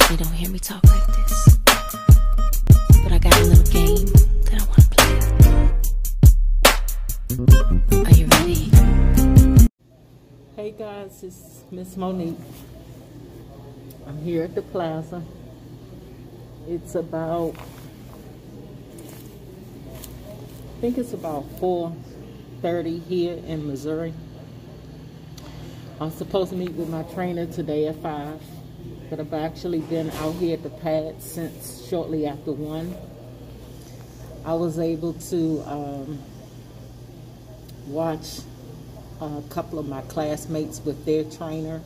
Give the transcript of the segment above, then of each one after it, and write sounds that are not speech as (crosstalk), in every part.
usually don't hear me talk like this. But I got a little game that I want to play. Are you ready? Hey guys, it's Miss Monique. I'm here at the plaza. It's about, I think it's about 4.30 here in Missouri. I'm supposed to meet with my trainer today at 5, but I've actually been out here at the pad since shortly after 1. I was able to um, watch a couple of my classmates with their trainer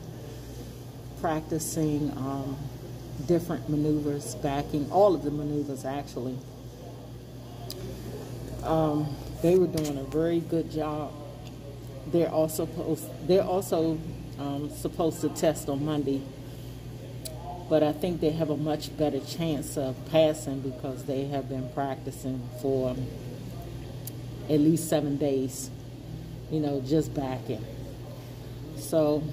practicing um, different maneuvers, backing all of the maneuvers actually. Um, they were doing a very good job they're also they're also um, supposed to test on Monday, but I think they have a much better chance of passing because they have been practicing for at least seven days. You know, just backing. So,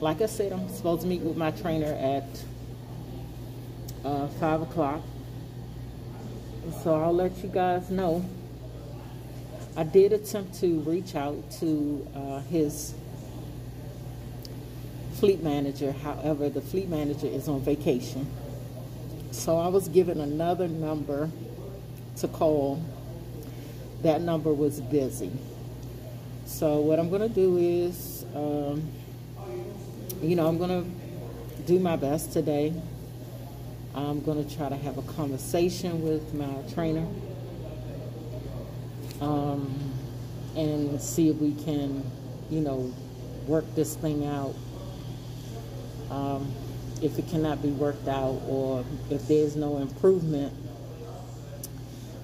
like I said, I'm supposed to meet with my trainer at uh, five o'clock. So I'll let you guys know I did attempt to reach out to uh, his fleet manager. However, the fleet manager is on vacation. So I was given another number to call. That number was busy. So what I'm going to do is, um, you know, I'm going to do my best today. I'm going to try to have a conversation with my trainer um, and see if we can, you know, work this thing out. Um, if it cannot be worked out or if there's no improvement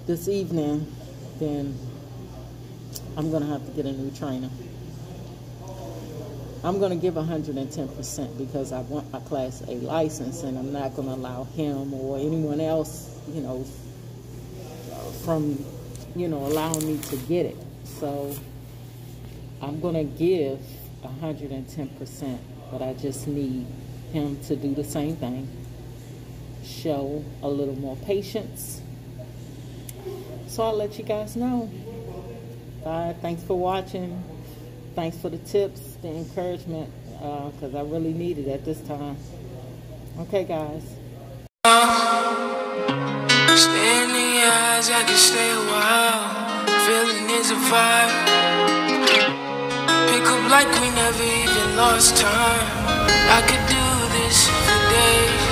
this evening, then I'm going to have to get a new trainer. I'm going to give 110% because I want my Class A license and I'm not going to allow him or anyone else, you know, from you know, allowing me to get it. So I'm going to give 110%, but I just need him to do the same thing. Show a little more patience. So I'll let you guys know. Thanks for watching. Thanks for the tips, the encouragement, because uh, I really need it at this time. Okay, guys. I can stay a while. Feeling is a vibe. Pick up like we never lost time. I could do this for days.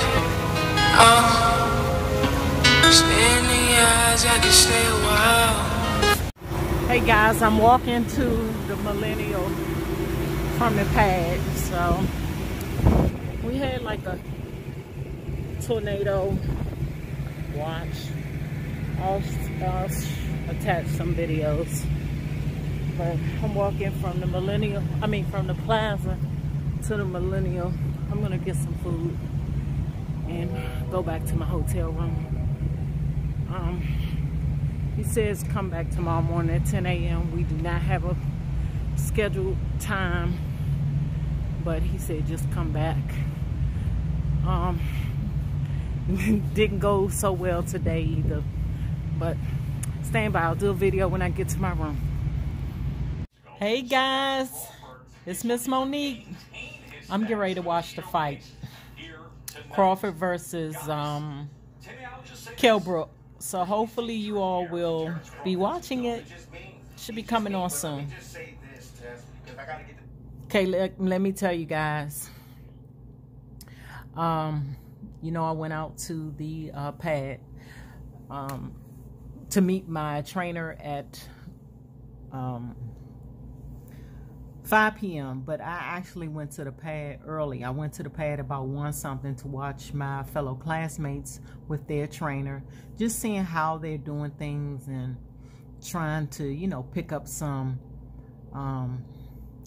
Uh, eyes, I can stay a while. Hey guys, I'm walking to the Millennial from the pad. So we had like a tornado watch I'll, I'll attach some videos. But I'm walking from the Millennial, I mean from the plaza to the Millennial. I'm gonna get some food and go back to my hotel room. Um, he says come back tomorrow morning at 10 a.m. We do not have a scheduled time, but he said just come back. Um, (laughs) didn't go so well today either. But stand by, I'll do a video when I get to my room. Hey guys, it's Miss Monique. I'm getting ready to watch the fight. Crawford versus um, Kell Brook. So hopefully you all will be watching it. Should be coming on soon. Okay, let, let me tell you guys. Um, you know, I went out to the uh, pad. Um, to meet my trainer at um, 5 p.m. But I actually went to the pad early. I went to the pad about 1 something to watch my fellow classmates with their trainer. Just seeing how they're doing things and trying to, you know, pick up some um,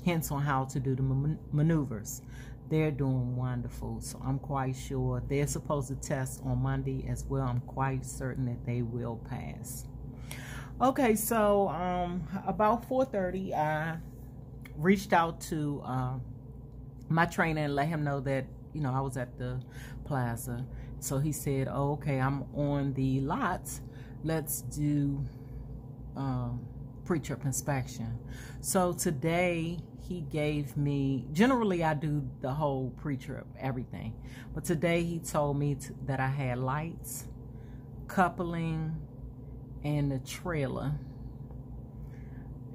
hints on how to do the man maneuvers. They're doing wonderful. So I'm quite sure they're supposed to test on Monday as well. I'm quite certain that they will pass. Okay, so um, about 4.30, I reached out to uh, my trainer and let him know that, you know, I was at the plaza. So he said, oh, okay, I'm on the lots. Let's do um, pre-trip inspection. So today he gave me, generally I do the whole pre-trip, everything. But today he told me that I had lights, coupling, and the trailer.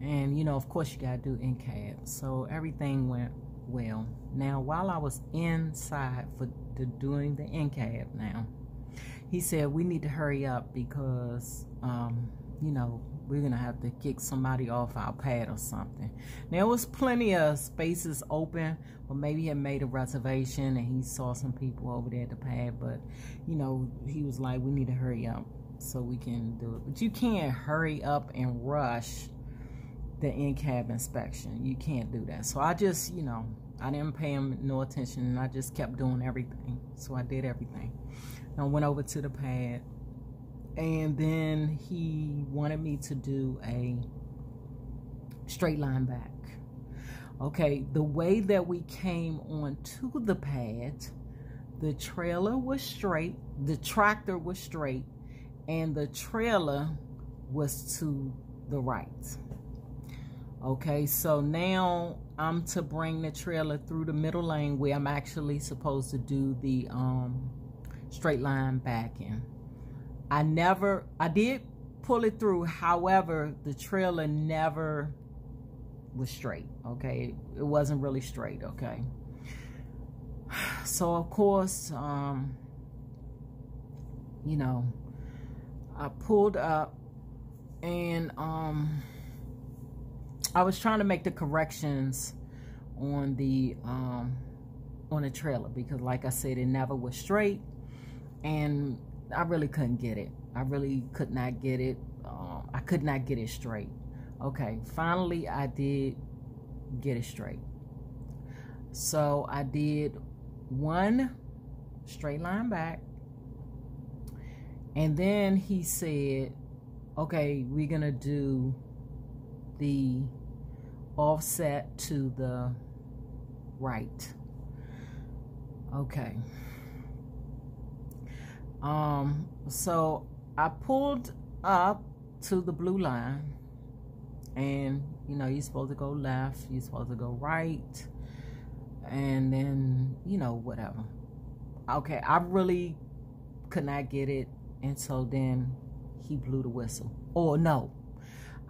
And, you know, of course you got to do in-cab. So everything went well. Now, while I was inside for the, doing the in-cab now, he said we need to hurry up because, um, you know, we're going to have to kick somebody off our pad or something. There was plenty of spaces open, but maybe he had made a reservation and he saw some people over there at the pad. But, you know, he was like, we need to hurry up so we can do it. But you can't hurry up and rush the in-cab inspection. You can't do that. So I just, you know, I didn't pay him no attention and I just kept doing everything. So I did everything. I went over to the pad and then he wanted me to do a straight line back. Okay, the way that we came onto the pad, the trailer was straight, the tractor was straight, and the trailer was to the right. Okay, so now I'm to bring the trailer through the middle lane where I'm actually supposed to do the um, straight line backing. I never, I did pull it through. However, the trailer never was straight. Okay. It wasn't really straight. Okay. So, of course, um, you know, I pulled up and, um, I was trying to make the corrections on the, um, on the trailer because like I said, it never was straight and I really couldn't get it. I really could not get it. Uh, I could not get it straight. Okay, finally I did get it straight. So I did one straight line back. And then he said, okay, we're going to do the offset to the right. Okay. Um, so I pulled up to the blue line and you know you're supposed to go left you're supposed to go right and then you know whatever okay i really could not get it and so then he blew the whistle or no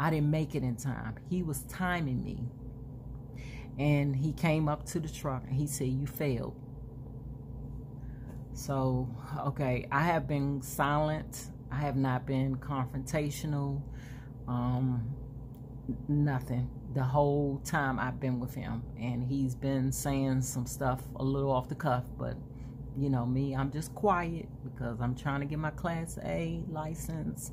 i didn't make it in time he was timing me and he came up to the truck and he said you failed so, okay, I have been silent. I have not been confrontational. Um, nothing. The whole time I've been with him. And he's been saying some stuff a little off the cuff, but you know me, I'm just quiet because I'm trying to get my class A license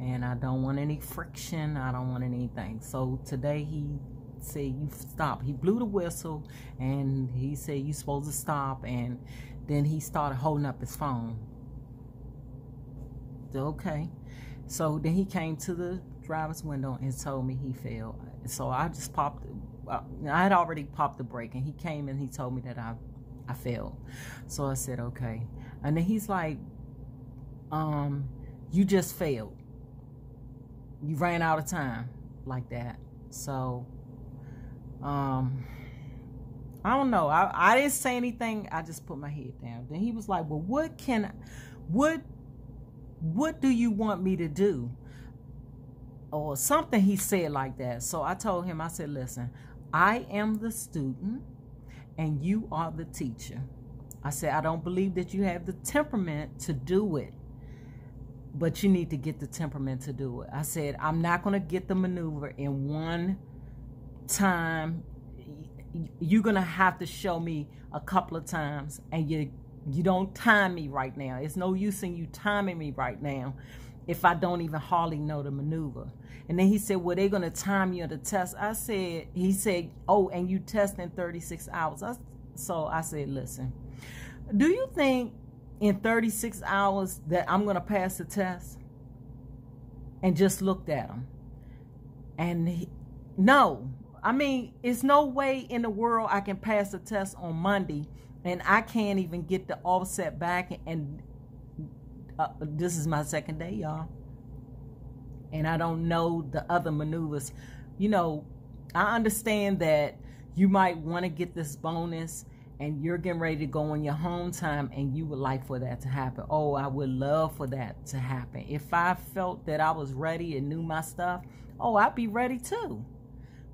and I don't want any friction. I don't want anything. So today he said you stop. He blew the whistle and he said you supposed to stop and then he started holding up his phone. Okay. So then he came to the driver's window and told me he failed. So I just popped, I had already popped the brake and he came and he told me that I, I failed. So I said, okay. And then he's like, um, you just failed. You ran out of time like that. So, um, I don't know. I, I didn't say anything. I just put my head down. Then he was like, well, what can, what, what do you want me to do? Or something he said like that. So I told him, I said, listen, I am the student and you are the teacher. I said, I don't believe that you have the temperament to do it, but you need to get the temperament to do it. I said, I'm not going to get the maneuver in one time you're gonna have to show me a couple of times and you you don't time me right now it's no use in you timing me right now if I don't even hardly know the maneuver. And then he said, well, they're going to time you on the test. I said, he said, oh, and you test in 36 hours. I, so I said, listen, do you think in 36 hours that I'm going to pass the test? And just looked at him. And he, no, I mean, it's no way in the world I can pass a test on Monday and I can't even get the offset back. And uh, this is my second day, y'all. And I don't know the other maneuvers. You know, I understand that you might want to get this bonus and you're getting ready to go on your home time and you would like for that to happen. Oh, I would love for that to happen. If I felt that I was ready and knew my stuff, oh, I'd be ready too.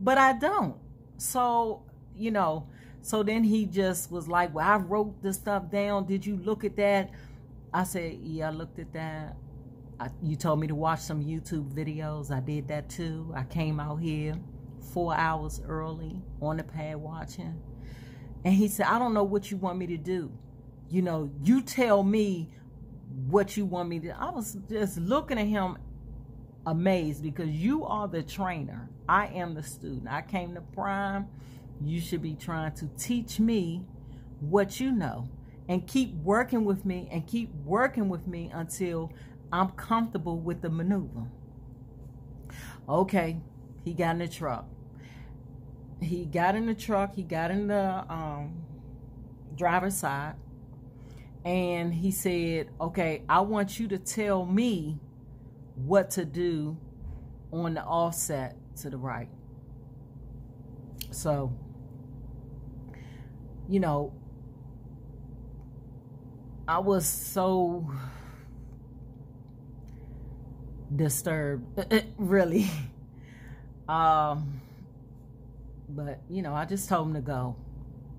But I don't. So, you know, so then he just was like, Well, I wrote the stuff down. Did you look at that? I said, Yeah, I looked at that. I, you told me to watch some YouTube videos. I did that too. I came out here four hours early on the pad watching. And he said, I don't know what you want me to do. You know, you tell me what you want me to. I was just looking at him amazed because you are the trainer. I am the student. I came to Prime. You should be trying to teach me what you know and keep working with me and keep working with me until I'm comfortable with the maneuver. Okay, he got in the truck he got in the truck, he got in the um, driver's side, and he said, Okay, I want you to tell me what to do on the offset to the right. So, you know, I was so disturbed, (laughs) really. Um, but, you know, I just told him to go,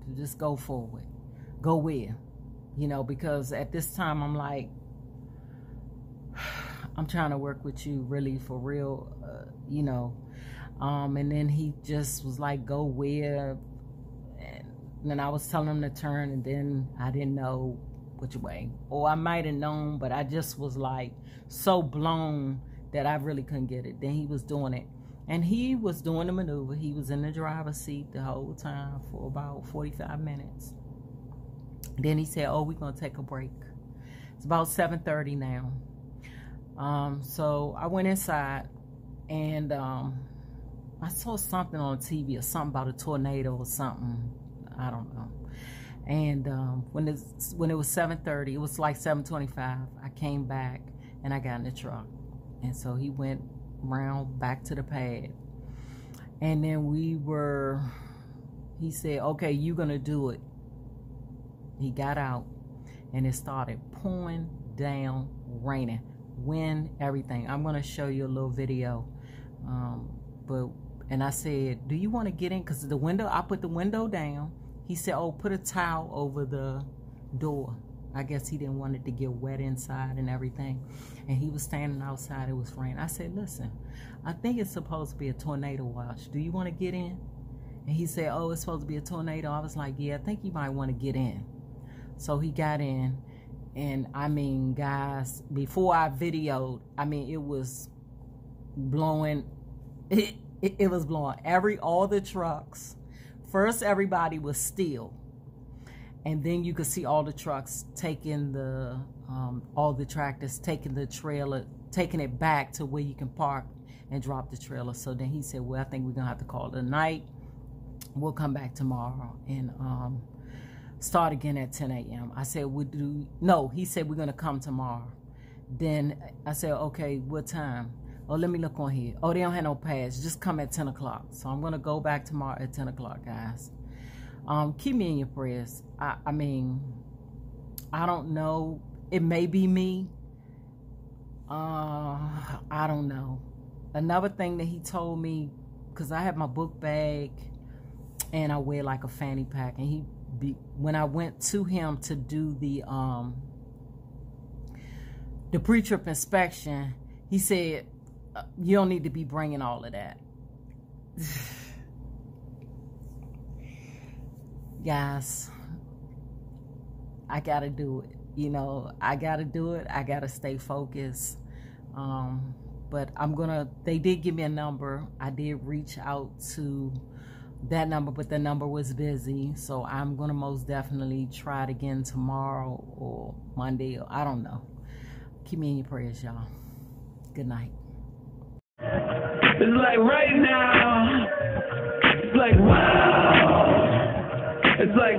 to just go forward. Go where? You know, because at this time I'm like, (sighs) I'm trying to work with you really for real, uh, you know. Um, and then he just was like, go where? And then I was telling him to turn, and then I didn't know which way. Or I might have known, but I just was like so blown that I really couldn't get it. Then he was doing it and he was doing the maneuver. He was in the driver's seat the whole time for about 45 minutes. Then he said, oh, we're going to take a break. It's about 7.30 now. Um, so I went inside and um, I saw something on TV or something about a tornado or something. I don't know. And um, when, it, when it was 7.30, it was like 7.25, I came back and I got in the truck. And so he went round back to the pad. And then we were, he said, okay, you're going to do it. He got out and it started pouring down, raining, wind, everything. I'm going to show you a little video. Um, but, and I said, do you want to get in? Because the window, I put the window down. He said, oh, put a towel over the door. I guess he didn't want it to get wet inside and everything. And he was standing outside. It was raining. I said, listen, I think it's supposed to be a tornado watch. Do you want to get in? And he said, oh, it's supposed to be a tornado. I was like, yeah, I think you might want to get in. So he got in. And I mean, guys, before I videoed, I mean, it was blowing. (laughs) It, it, it was blowing every, all the trucks. First, everybody was still and then you could see all the trucks taking the um, all the tractors taking the trailer taking it back to where you can park and drop the trailer. So then he said well i think we're gonna have to call it a night. We'll come back tomorrow and um, start again at 10 a.m i said would do no he said we're gonna come tomorrow. Then i said okay what time? Oh let me look on here. Oh they don't have no pads. Just come at 10 o'clock. So i'm gonna go back tomorrow at 10 o'clock guys um, keep me in your prayers. I, I mean, I don't know. It may be me. Uh, I don't know. Another thing that he told me, because I have my book bag and I wear like a fanny pack, and he be, when I went to him to do the um the pre-trip inspection, he said uh, you don't need to be bringing all of that. (sighs) (laughs) guys, I gotta do it. You know, I gotta do it. I gotta stay focused. Um, but I'm gonna, they did give me a number. I did reach out to that number, but the number was busy. So I'm gonna most definitely try it again tomorrow or Monday, or I don't know. Keep me in your prayers, y'all. Good night. It's like right now, it's like wow. It's like,